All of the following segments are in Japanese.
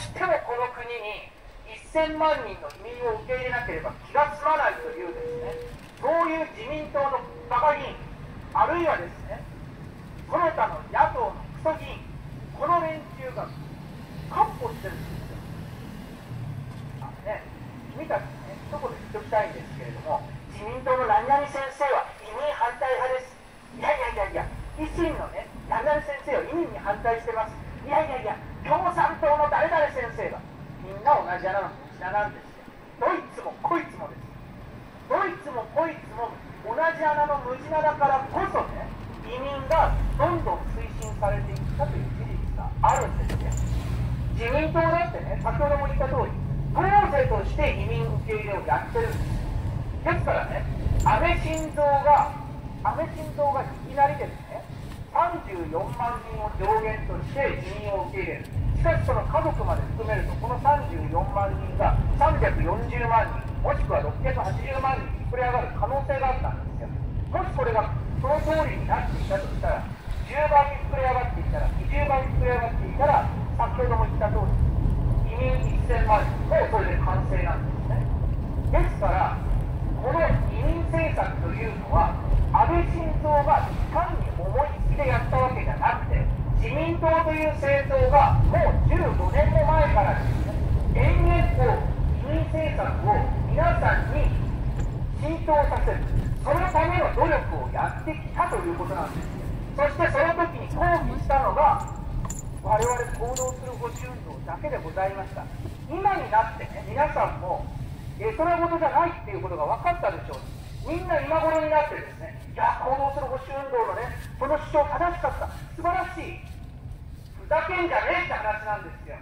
してもこの国に1000万人の移民を受け入れなければ気が済まないというですねそういう自民党のバカ議員あるいはですねその他の野党のクソ議員この連中が闊歩してるんですよ。あのね君たちね一言言っておきたいんですけれども自民党の何々先生は移民反対派です。いやいやいやいや維新のね何々先生は移民に反対してます。いやいやいや共産党の誰々先生がみんな同じ穴の虫なんです。よどいつもこいつもです。どいつもこいつも同じ穴の無地なだからこそね移民がどんどん推進されていったという事実があるんですね自民党だってね先ほども言った通り党勢として移民受け入れをやってるんですですからね安倍晋三が安倍晋三がいきなりですね34万人を上限として移民を受け入れるしかしその家族まで含めるとこの34万人が340万人もしくは680万人に膨れ上がる可能性があったんですよもしこれがその通りになっていたとしたら10倍に膨れ上がっていたら20倍に膨れ上がっていたら先ほども言った通り移民1000万人もそれで完成なんですねですからこの移民政策というのは安倍晋三が単に思いつきでやったわけじゃなくて自民党という政党がもう15年も前からですね延々と移民政策を皆さんに浸透させるそのための努力をやってきたということなんです。そしてその時に抗議したのが我々行動する保守運動だけでございました今になってね皆さんもえそれはことじゃないっていうことが分かったでしょう。みんな今頃になってですねいや行動する保守運動のね。その主張正しかった。素晴らしい。ふざけんじゃねえって話なんですよ。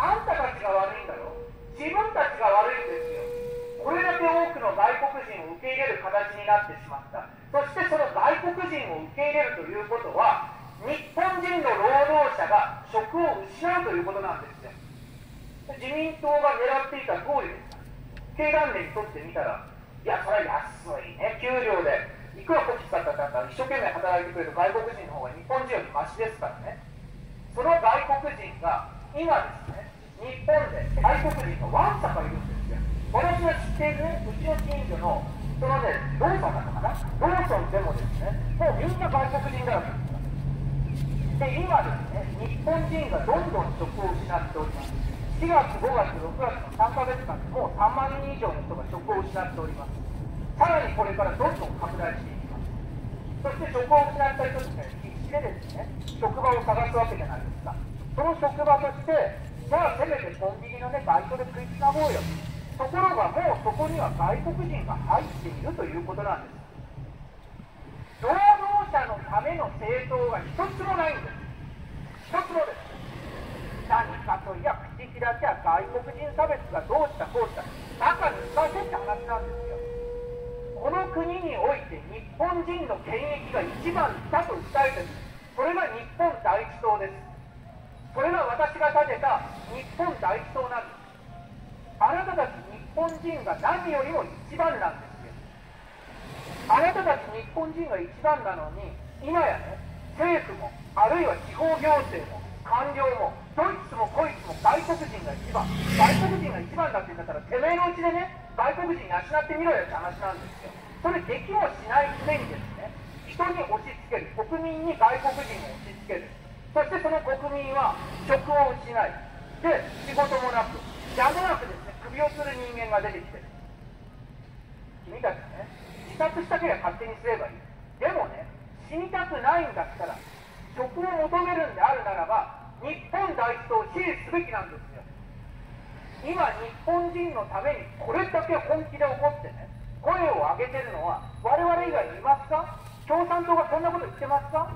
あんたたちが悪いんだよ自分たちが悪いんですよ。これだけ多くの外国人を受け入れる形になってしまった。そしてその外国人を受け入れるということは日本人の労働者が職を失うということなんですよ。自民党が狙っていた通りです。経団連にとってみたらいやそれは安いね。給料でいくらこき使ったか一生懸命働いてくれる外国人の方が日本人よりマシですからね。その外国人が今ですね日本で外国人がわんさかいるんですよ私が知っているねうちの近所のそのねローソンだったかなローソンでもですねもうみんな外国人だらけですで今ですね日本人がどんどん職を失っております4月5月6月の3ヶ月間でもう3万人以上の人が職を失っておりますさらにこれからどんどん拡大していきます。そして職を失った人たちが必死でですね職場を探すわけじゃないですか。その職場としてじゃあせめてコンビニのねバイトで食いつなごうよ。ところがもうそこには外国人が入っているということなんです。労働者のための政党が一つもないんです。一つもです。何かといや口開きゃ外国人差別がどうしたこうした。中に使わせって話なんですよ。この国において日本人の権益が一番だと訴えてる。それが日本第一党です。これが私が立てた日本第一党なんです。あなたたち日本人が何よりも一番なんですよ。あなたたち日本人が一番なのに今やね政府もあるいは地方行政も官僚もどいつもこいつも外国人が一番。外国人が一番だって言うんだったらてめえのうちでね外国人養ってみろよって話なんですよ。それできもしないくせにですね人に押し付ける。国民に外国人を押し付ける。そしてその国民は職を失いで仕事もなくやむなくですね首を吊る人間が出てきてる。君たちね自殺したければ勝手にすればいい。でもね死にたくないんだったら職を求めるんであるならば日本第一党を支持すべきなんですよ。今日本人のためにこれだけ本気で怒ってね声を上げてるのは我々以外にいますか？共産党がそんなこと言ってますか？